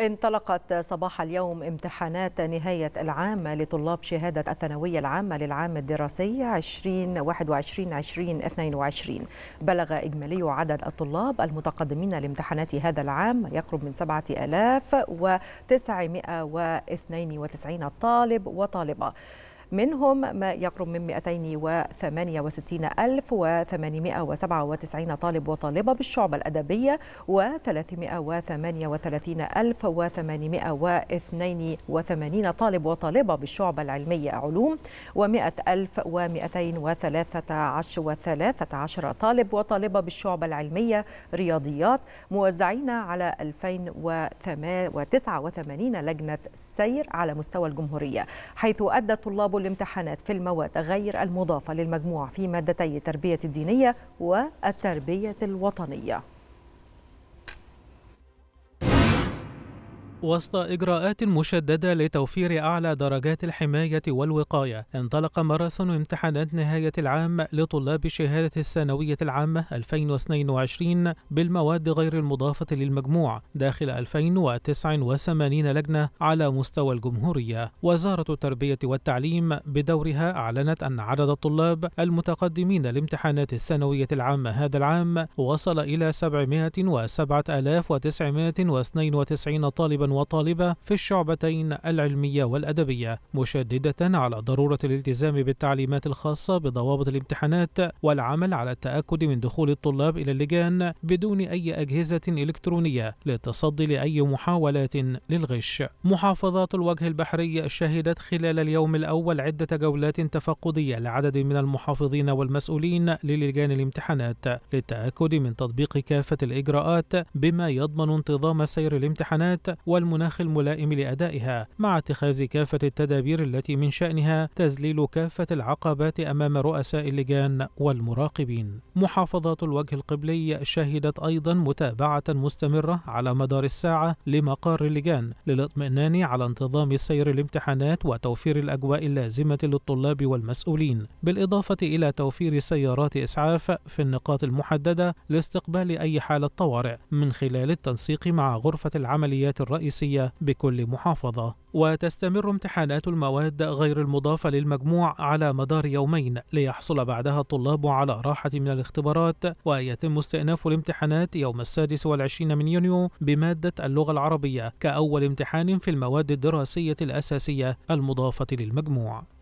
انطلقت صباح اليوم امتحانات نهاية العام لطلاب شهادة الثانوية العامة للعام الدراسي 2021-2022 بلغ إجمالي عدد الطلاب المتقدمين لامتحانات هذا العام يقرب من 7992 طالب وطالبة. منهم ما يقرب من 268897 طالب وطالبة بالشعبة الأدبية و 338882 طالب وطالبة بالشعبة العلمية علوم و 100213 طالب وطالبة بالشعبة العلمية رياضيات موزعين على 2089 لجنة سير على مستوى الجمهورية حيث أدى طلاب الامتحانات في المواد غير المضافة للمجموع في مادتي التربية الدينية والتربية الوطنية. وسط إجراءات مشددة لتوفير أعلى درجات الحماية والوقاية انطلق مراسم امتحانات نهاية العام لطلاب شهادة الثانوية العامة 2022 بالمواد غير المضافة للمجموع داخل 2089 لجنة على مستوى الجمهورية. وزارة التربية والتعليم بدورها أعلنت أن عدد الطلاب المتقدمين لامتحانات الثانوية العامة هذا العام وصل إلى 707992 طالبا وطالبة في الشعبتين العلمية والأدبية مشددة على ضرورة الالتزام بالتعليمات الخاصة بضوابط الامتحانات والعمل على التأكد من دخول الطلاب إلى اللجان بدون أي أجهزة إلكترونية للتصدي لأي محاولات للغش. محافظات الوجه البحري شهدت خلال اليوم الأول عدة جولات تفقدية لعدد من المحافظين والمسؤولين للجان الامتحانات للتأكد من تطبيق كافة الإجراءات بما يضمن انتظام سير الامتحانات والمناخ الملائم لأدائها مع اتخاذ كافة التدابير التي من شأنها تذليل كافة العقبات أمام رؤساء اللجان والمراقبين. محافظات الوجه القبلي شهدت أيضا متابعة مستمرة على مدار الساعة لمقار اللجان للاطمئنان على انتظام سير الامتحانات وتوفير الأجواء اللازمة للطلاب والمسؤولين. بالإضافة إلى توفير سيارات إسعاف في النقاط المحددة لاستقبال أي حالة طوارئ من خلال التنسيق مع غرفة العمليات الرئيسية بكل محافظة. وتستمر امتحانات المواد غير المضافة للمجموع على مدار يومين ليحصل بعدها الطلاب على راحة من الاختبارات ويتم استئناف الامتحانات يوم السادس والعشرين من يونيو بمادة اللغة العربية كأول امتحان في المواد الدراسية الأساسية المضافة للمجموع.